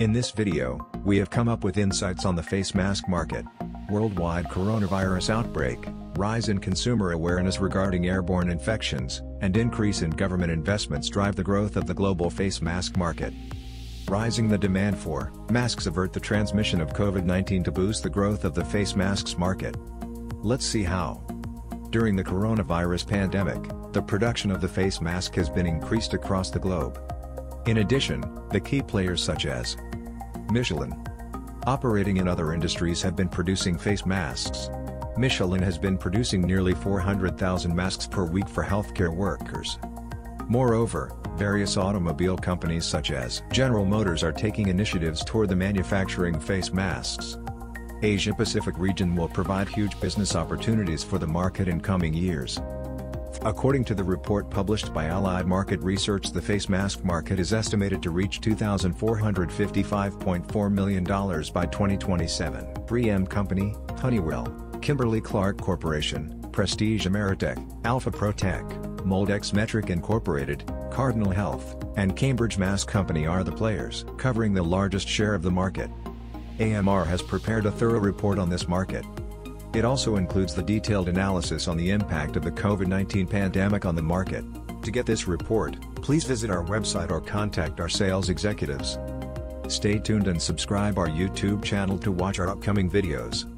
In this video, we have come up with insights on the face mask market. Worldwide coronavirus outbreak, rise in consumer awareness regarding airborne infections, and increase in government investments drive the growth of the global face mask market. Rising the demand for masks avert the transmission of COVID-19 to boost the growth of the face masks market. Let's see how. During the coronavirus pandemic, the production of the face mask has been increased across the globe. In addition, the key players such as Michelin, operating in other industries have been producing face masks. Michelin has been producing nearly 400,000 masks per week for healthcare workers. Moreover, various automobile companies such as General Motors are taking initiatives toward the manufacturing face masks. Asia-Pacific region will provide huge business opportunities for the market in coming years. According to the report published by Allied Market Research the face mask market is estimated to reach $2,455.4 million by 2027. 3M Company, Honeywell, Kimberly-Clark Corporation, Prestige Ameritech, Alpha Protech, Moldex Metric Incorporated, Cardinal Health, and Cambridge Mask Company are the players covering the largest share of the market. AMR has prepared a thorough report on this market, it also includes the detailed analysis on the impact of the COVID-19 pandemic on the market. To get this report, please visit our website or contact our sales executives. Stay tuned and subscribe our YouTube channel to watch our upcoming videos.